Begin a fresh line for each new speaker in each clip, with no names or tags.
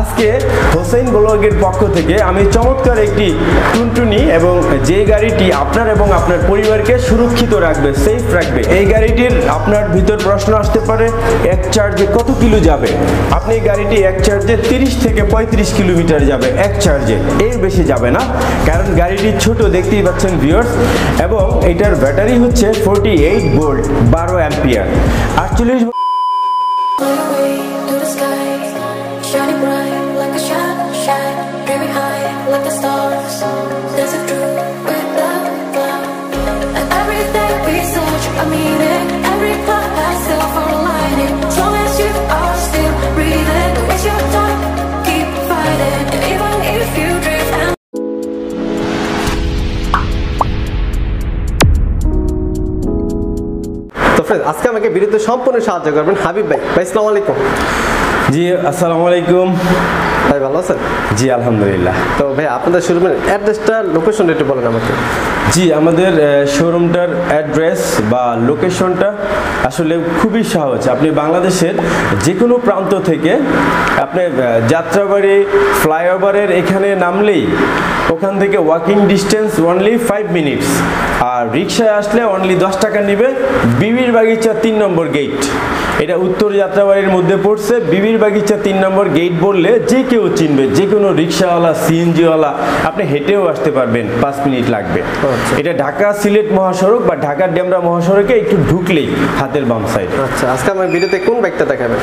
আজকে হোসেন ব্লগের পক্ষ থেকে আমি চমৎকার একটি টুনটুনি এবং যে গাড়িটি আপনার এবং আপনার পরিবারকে সুরক্ষিত রাখবে সেফ রাখবে, এই গাড়িটির আপনার ভিতর প্রশ্ন আসতে পারে, এক চার্জে কত কিলো যাবে? আপনি এই গাড়িটি এক চার্জে তিরিশ থেকে পঁয়ত্রিশ কিলোমিটার যাবে, এক চার্জে এর বেশি যাবে না, কারণ গাড়িটি ছোট, দেখতেই পাচ্ছেন ভিউয়ার্স এবং এটার ব্যাটারি হচ্ছে ফোরটি এইট ভোল্ট বারো অ্যাম্পিয়ার আটচল্লিশ
আজকে আমাকে ভিডিওতে সম্পূর্ণ সাহায্য করবেন হাবিব ভাই ভাই আসসালামু আলাইকুম
জি আসসালামু আলাইকুম।
ভাই ভালো আছেন?
জি আলহামদুলিল্লাহ।
তো ভাই আপনাদের শোরুমের অ্যাড্রেসটা লোকেশনটা একটু বলেন আমাকে।
জি, আমাদের শোরুমটার অ্যাড্রেস বা লোকেশনটা আসলে খুবই সহজ। আপনি বাংলাদেশের যে কোনো প্রান্ত থেকে আপনি যাত্রাবাড়ি, ফ্লাইওভারের এখানে নামলেই ওখান থেকে walking distance only five minutes আর রিক্সায় আসলে অনলি দশ টাকা নেবে বিবির বাগিচা তিন নম্বর গেট এটা উত্তর যাত্রাবাড়ির মধ্যে পড়ছে, বিবির বাগিচা তিন নম্বর গেট বললে যে কেউ চিনবে যে কোনো রিক্সাওয়ালা সিএনজিওয়ালা, আপনি হেঁটেও আসতে পারবেন, পাঁচ মিনিট লাগবে। এটা ঢাকা সিলেট মহাসড়ক বা ঢাকা ডেমরা মহাসড়কে একটু ঢুকলেই হাতের বাম সাইড
আচ্ছা আজকে আমার ভিডিওতে কোন বাইকটা দেখাবেন?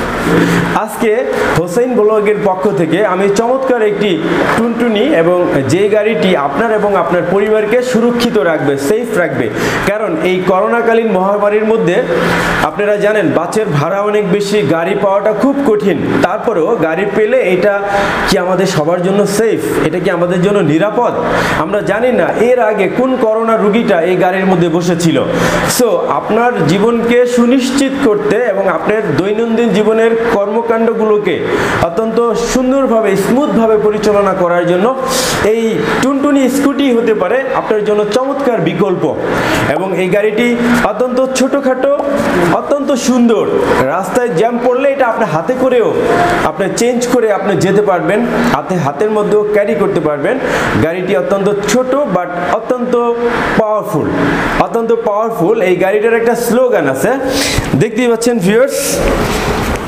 আজকে হোসেন ব্লগের পক্ষ থেকে আমি চমৎকার একটি টুনটুনি এবং যে গাড়িটি আপনার এবং আপনার পরিবারকে সুরক্ষিত রাখবে সেফ রাখবে। কারণ এই করোনাকালীন মহামারীর মধ্যে আপনারা জানেন বাসের ভাড়া অনেক বেশি গাড়ি পাওয়াটা খুব কঠিন। তারপরেও গাড়ি পেলে এটা কি আমাদের সবার জন্য সেফ এটা কি আমাদের জন্য নিরাপদ? আমরা জানি না এর আগে কোন করোনা রুগীটা এই গাড়ির মধ্যে বসেছিল। সো আপনার জীবনকে সুনিশ্চিত করতে এবং আপনার দৈনন্দিন জীবনের কর্মকাণ্ডগুলোকে অত্যন্ত সুন্দরভাবে স্মুথভাবে পরিচালনা করার জন্য এই টুনটুনি স্কুটি হতে পারে আপনার জন্য চমৎকার বিকল্প। এবং এই গাড়িটি অত্যন্ত ছোটোখাটো, অত্যন্ত সুন্দর। রাস্তায় জ্যাম পড়লে এটা আপনার হাতে করেও আপনি চেঞ্জ করে আপনি যেতে পারবেন, হাতে, হাতের মধ্যেও ক্যারি করতে পারবেন। গাড়িটি অত্যন্ত ছোট বাট অত্যন্ত পাওয়ারফুল অত্যন্ত পাওয়ারফুল এই গাড়িটার একটা স্লোগান আছে। দেখতেই পাচ্ছেন ভিউয়ার্স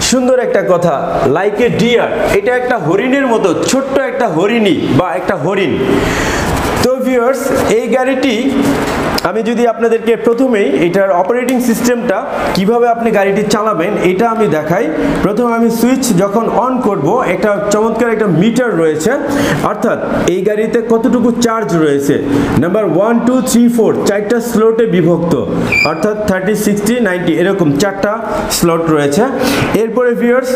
সুন্দর একটা কথা লাইক এ ডিয়ার এটা একটা হরিণের মতো, ছোট্ট একটা হরিণী বা একটা হরিণ। তো ভিউয়ার্স এই গাড়িটি আমি যদি আপনাদেরকে প্রথমেই এটার অপারেটিং সিস্টেমটা কীভাবে আপনি গাড়িটি চালাবেন, এটা আমি দেখাই। প্রথমে আমি সুইচ যখন অন করব, একটা চমৎকার একটা মিটার রয়েছে। অর্থাৎ এই গাড়িতে কতটুকু চার্জ রয়েছে? Number one two three four চারটা স্লোটে বিভক্ত। অর্থাৎ থার্টি সিক্সটি নাইনটি এরকম চারটা স্লট রয়েছে। এরপরে ভিউয়ার্স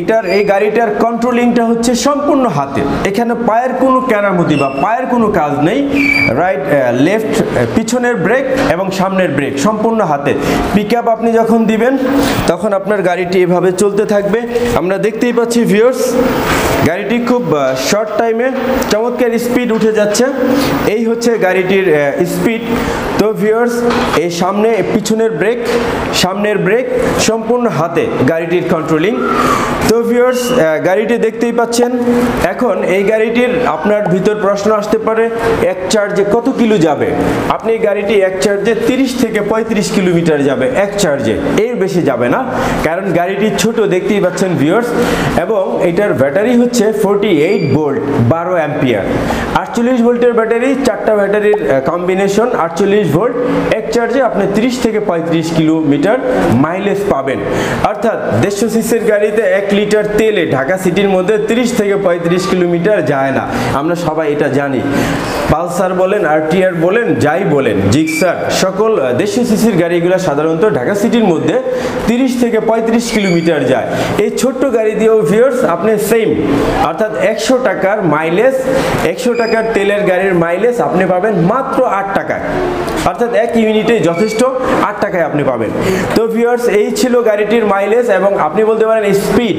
এটার, এই গাড়িটার কন্ট্রোলিংটা হচ্ছে সম্পূর্ণ হাতে। এখানে পায়ের কোনো কেরামতি বা পায়ের কোনো কাজ নেই। রাইট লেফট পিছনের ব্রেক এবং সামনের ব্রেক সম্পূর্ণ হাতে। পিক আপনি যখন দিবেন, তখন আপনার গাড়িটি এভাবে চলতে থাকবে। আমরা দেখতেই পাচ্ছি ভিউয়ার্স গাড়িটি খুব শর্ট টাইমে চমৎকার স্পিড উঠে যাচ্ছে। এই হচ্ছে গাড়িটির স্পিড তো ভিউয়ার্স এই সামনে পিছনের ব্রেক সামনের ব্রেক সম্পূর্ণ হাতে গাড়িটির কন্ট্রোলিং তো ভিউয়ার্স গাড়িটি দেখতেই পাচ্ছেন, এখন এই গাড়িটির আপনার ভিতর প্রশ্ন আসতে পারে, এক চার্জে কত কিলো যাবে? আপনি গাড়িটি এক চার্জে তিরিশ থেকে পঁয়ত্রিশ কিলোমিটার যাবে, এক চার্জে এর বেশি যাবে না, কারণ গাড়িটি ছোট, দেখতেই পাচ্ছেন ভিউয়ার্স এবং এটার ব্যাটারি হচ্ছে ফোরটি এইট ভোল্ট বারো অ্যাম্পিয়ার আটচল্লিশ ভোল্টের ব্যাটারি, চারটা ব্যাটারির কম্বিনেশন আটচল্লিশ ভোল্ট এক চার্জে আপনি তিরিশ থেকে পঁয়ত্রিশ কিলোমিটার মাইলেজ পাবেন। অর্থাৎ দেড়শো সিসির গাড়িতে এক লিটার তেলে ঢাকা সিটির মধ্যে তিরিশ থেকে পঁয়ত্রিশ কিলোমিটার যায় না। আমরা সবাই এটা জানি। পালসার বলেন, আরটিআর বলেন, যাই বলেন, জিক্সার, সকল দেড়শো সিসির গাড়িগুলো সাধারণত ঢাকা সিটির মধ্যে তিরিশ থেকে পঁয়ত্রিশ কিলোমিটার যায়। এই ছোট্ট গাড়ি দিয়েও ভিউয়ার্স আপনি সেম অর্থাৎ একশো টাকার মাইলেজ একশো টাকার তেলের গাড়ির মাইলেজ আপনি পাবেন মাত্র আট টাকায়। অর্থাৎ এক ইউনিটে যথেষ্ট আট টাকায় আপনি পাবেন। তো ভিউয়ার্স এই ছিল গাড়িটির মাইলেজ এবং আপনি বলতে পারেন স্পিড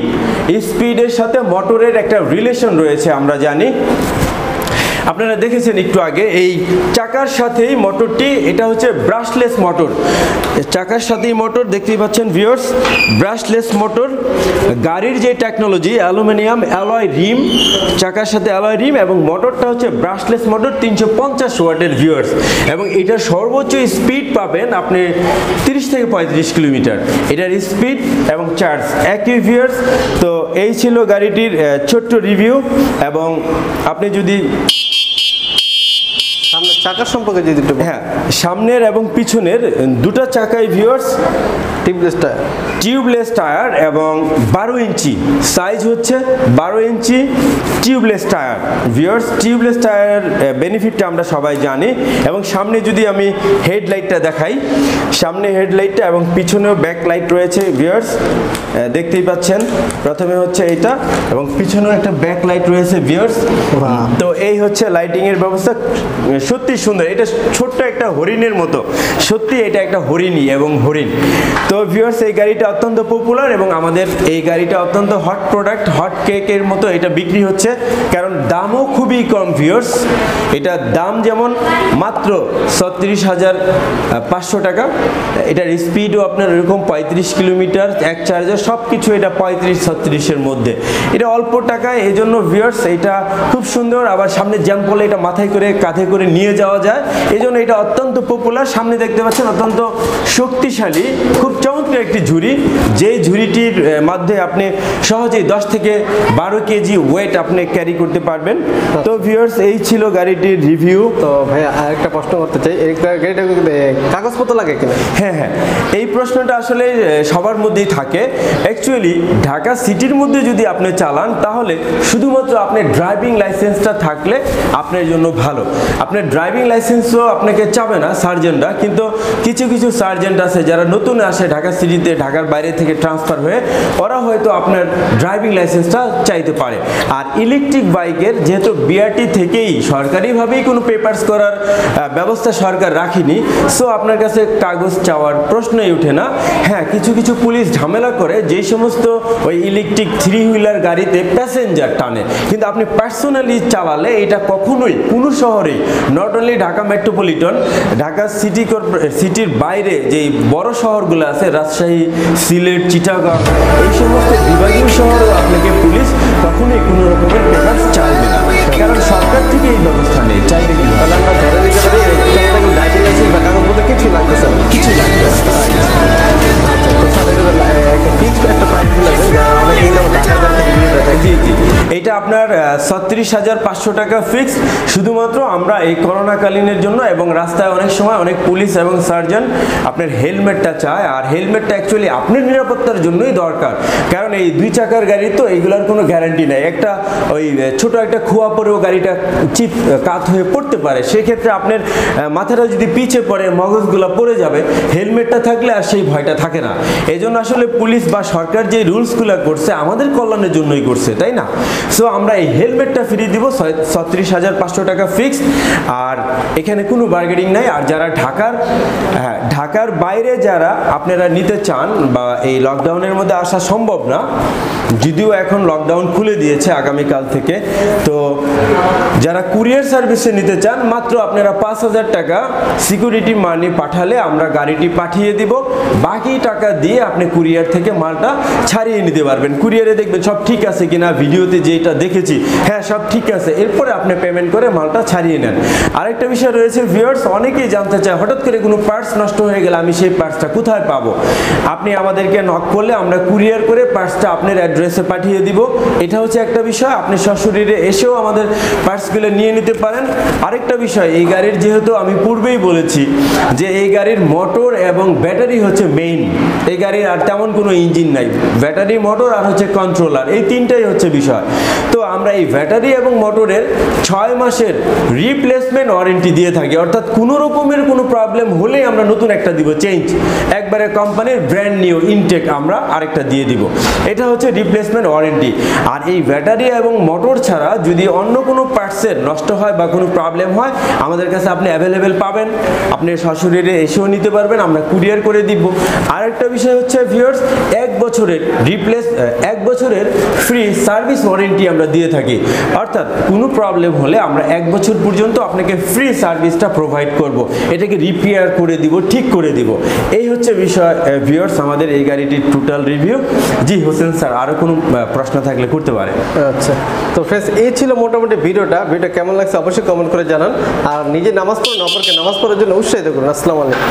স্পিডের সাথে মোটরের একটা রিলেশন রয়েছে, আমরা জানি। আপনারা দেখেছেন একটু আগে, এই চাকার সাথেই মোটরটি এটা হচ্ছে ব্রাশলেস মোটর চাকার সাথেই মোটর দেখতেই পাচ্ছেন ভিউয়ার্স ব্রাশলেস মোটর গাড়ির যে টেকনোলজি অ্যালুমিনিয়াম অ্যালয় রিম চাকার সাথে অ্যালয় রিম এবং মোটরটা হচ্ছে ব্রাশলেস মোটর তিনশো পঞ্চাশ ওয়াটের ভিউয়ার্স এবং এটার সর্বোচ্চ স্পিড পাবেন আপনি তিরিশ থেকে পঁয়ত্রিশ কিলোমিটার। এটার স্পিড এবং চার্জ একই ভিউয়ার্স তো এই ছিল গাড়িটির ছোট্ট রিভিউ এবং আপনি যদি
চাকার সম্পর্কে যদি একটু
হ্যাঁ সামনের এবং পিছনের দুটো চাকাই viewers
tubeless tyre
tubeless tyre এবং বারো ইঞ্চি। সাইজ হচ্ছে বারো ইঞ্চি tubeless tyre viewers tubeless tyre বেনিফিটটা আমরা সবাই জানি। এবং সামনে যদি আমি হেডলাইটটা দেখাই সামনে হেডলাইটটা এবং পিছনেও ব্যাক লাইট রয়েছে ভিউয়ার্স দেখতেই পাচ্ছেন। প্রথমে হচ্ছে এটা এবং পিছনেও একটা ব্যাক লাইট রয়েছে ভিউয়ার্স। তো এই হচ্ছে লাইটিং এর ব্যবস্থা। সত্যি সুন্দর। এটা ছোট্ট একটা হরিণের মতো। সত্যি এটা একটা হরিণী এবং হরিণ। তো ভিউয়ার্স এই গাড়িটা অত্যন্ত পপুলার এবং আমাদের এই গাড়িটা অত্যন্ত হট প্রোডাক্ট হট কেকের মতো এটা বিক্রি হচ্ছে। কারণ দামও খুবই কম ভিউয়ার্স এটা দাম যেমন মাত্র ছত্রিশ হাজার পাঁচশো টাকা। এটার স্পিডও আপনার এরকম পঁয়ত্রিশ কিলোমিটার, এক চার্জার সব কিছু এটা পঁয়ত্রিশ, ছত্রিশের মধ্যে। এটা অল্প টাকায় এই জন্য ভিউয়ার্স এটা খুব সুন্দর। আবার সামনে জ্যাম এটা মাথায় করে, কাঁধে করে নিয়ে যাওয়া যায়। এই জন্য এটা অত্যন্ত পপুলার সামনে দেখতে পাচ্ছেন অত্যন্ত শক্তিশালী খুব চমৎকার একটি ঝুড়ি। যে ঝুড়িটির মাধ্যমে আপনি সহজেই দশ থেকে বারো কেজি ওয়েট আপনি ক্যারি করতে পারবেন। তো ভিউয়ার্স এই ছিল গাড়িটির রিভিউ
তো ভাইয়া আরেকটা প্রশ্ন করতে চাই। এই গাড়িটা কাগজপত্র লাগে কিনা?
হ্যাঁ হ্যাঁ। এই প্রশ্নটা আসলে সবার মধ্যেই থাকে। অ্যাকচুয়ালি ঢাকা সিটির মধ্যে যদি আপনি চালান তাহলে শুধুমাত্র আপনার ড্রাইভিং লাইসেন্সটা থাকলে আপনার জন্য ভালো। আপনার ড্রাইভিং লাইসেন্সও আপনাকে চাবে না, সার্জেন্টরা, কিন্তু কিছু কিছু সার্জেন্ট আছে যারা নতুন আসে ঢাকা সিটিতে, ঢাকার বাইরে থেকে ট্রান্সফার হয়ে ওরা হয়তো আপনার ড্রাইভিং লাইসেন্সটা চাইতে পারে। আর ইলেকট্রিক বাইকের যেহেতু বিআরটি থেকেই সরকারিভাবেই কোনো পেপার্স করার ব্যবস্থা সরকার রাখেনি সো আপনার কাছে কাগজ চাওয়ার প্রশ্নই ওঠে না। হ্যাঁ কিছু কিছু পুলিশ ঝামেলা করে যেই সমস্ত ওই ইলেকট্রিক থ্রি হুইলার গাড়িতে প্যাসেঞ্জার টানে, কিন্তু আপনি পার্সোনালি চালালে এটা কখনোই কোনো শহরেই not Dhaka metropolitan Dhaka city সিটির বাইরে যে বড় শহরগুলো আছে রাজশাহী সিলেট চিটাগাং এই সমস্ত বিভাগীয় শহরেও আপনাকে পুলিশ কখনোই কোনো রকমের পেপার চাইবে না। কারণ সরকার থেকে এই ব্যবস্থা নেই। চাইবে কি
তাহলে আমরা পারি ড্রাইভিং লাইসেন্স বা কাগজপত্র কিছু লাগতেছে না।
কিছু জি এটা আপনার ছত্রিশ হাজার পাঁচশো টাকা ফিক্স শুধুমাত্র আমরা এই করোনাকালীনের জন্য এবং রাস্তায় অনেক সময় অনেক পুলিশ এবং সার্জন আপনার হেলমেটটা চায়। আর হেলমেটটা অ্যাকচুয়ালি আপনার নিরাপত্তার জন্যই দরকার। কারণ এই দুই চাকার গাড়ি তো এইগুলোর কোনো গ্যারান্টি নেই। একটা ওই ছোট একটা খোয়া পরেও গাড়িটা চিপ কাত হয়ে পড়তে পারে। সেক্ষেত্রে আপনার মাথাটা যদি পিছে পড়ে, মগজগুলো পড়ে যাবে, হেলমেটটা থাকলে আর সেই ভয়টা থাকে না। এই আসলে পুলিশ বা সরকার যে রুলসগুলো করছে, আমাদের কল্যাণের জন্যই করছে, তাই না? সো আমরা এই হেলমেটটা ফ্রি দিব। ছত্রিশ হাজার পাঁচশো টাকা ফিক্সড আর এখানে কোনো বার্গেনিং নাই। আর যারা ঢাকার হ্যাঁ ঢাকার বাইরে যারা আপনারা নিতে চান বা এই লকডাউনের মধ্যে আসা সম্ভব না যদিও এখন লকডাউন খুলে দিয়েছে আগামীকাল থেকে, তো যারা কুরিয়ার সার্ভিসে নিতে চান, মাত্র আপনারা পাঁচ হাজার টাকা সিকিউরিটি মানি পাঠালে আমরা গাড়িটি পাঠিয়ে দিব। বাকি টাকা দিয়ে আপনি কুরিয়ার থেকে মালটা ছাড়িয়ে নিতে পারবেন। কুরিয়ারে দেখবেন সব ঠিক আছে কিনা, ভিডিওতে যেটা দেখেছি হ্যাঁ সব ঠিক আছে। এরপরে আপনি পেমেন্ট করে মালটা ছাড়িয়ে নেন। আরেকটা বিষয় রয়েছে ভিউয়ার্স অনেকেই জানতে চায়, হঠাৎ করে কোনো পার্টস নষ্ট হয়ে গেলে আমি সেই পার্টসটা কোথায় পাবো? আপনি আমাদেরকে নক করলে আমরা কুরিয়ার করে পার্টসটা আপনার অ্যাড্রেসে পাঠিয়ে দিব। এটা হচ্ছে একটা বিষয়, আপনি সশরীরে এসেও আমাদের পার্টসগুলো নিয়ে নিতে পারেন। আরেকটা বিষয়, এই গাড়ির যেহেতু আমি পূর্বেই বলেছি যে এই গাড়ির মোটর এবং ব্যাটারি হচ্ছে মেইন এই গাড়ির আর তেমন কোনো ইঞ্জিন নাই ব্যাটারি মোটর আর হচ্ছে কন্ট্রোলার এই তিনটাই হচ্ছে বিষয়। তো আমরা এই ব্যাটারি এবং মোটরের ছয় মাসের রিপ্লেসমেন্ট ওয়ারেন্টি দিয়ে থাকি। অর্থাৎ কোনো রকমের কোনো প্রবলেম হলেই আমরা নতুন একটা দিব চেঞ্জ একবারে কোম্পানির ব্র্যান্ড নিউ ইনটেক আমরা আরেকটা দিয়ে দিব। এটা হচ্ছে রিপ্লেসমেন্ট ওয়ারেন্টি আর এই ব্যাটারি এবং মোটর ছাড়া যদি অন্য কোনো পার্টসের নষ্ট হয় বা কোনো প্রবলেম হয়, আমাদের কাছে আপনি অ্যাভেলেবেল পাবেন। আপনি সশরীরে এসেও নিতে পারবেন, আমরা কুরিয়ার করে দিব। আরেকটা বিষয় হচ্ছে ভিউয়ার্স এক বছরের রিপ্লেস এক বছরের ফ্রি সার্ভিস ওয়ারেন্টি আমরা দিয়ে থাকি। অর্থাৎ কোনো প্রবলেম হলে আমরা এক বছর পর্যন্ত আপনাকে ফ্রি সার্ভিসটা প্রোভাইড করব। এটাকে রিপেয়ার করে দিব, ঠিক করে দিব। এই হচ্ছে বিষয় ভিউয়ার্স আমাদের এই গাড়িটির টোটাল রিভিউ জি, হোসেন স্যার আরও কোনো প্রশ্ন থাকলে করতে পারে।
আচ্ছা। তো ফ্রেন্ডস এই ছিল মোটামুটি ভিডিওটা। ভিডিও কেমন লাগছে অবশ্যই কমেন্ট করে জানান। আর নিজে নামাজ পড়ুন অপরকে নামাজ পড়ার জন্য উৎসাহিত করুন। আসসালামু আলাইকুম।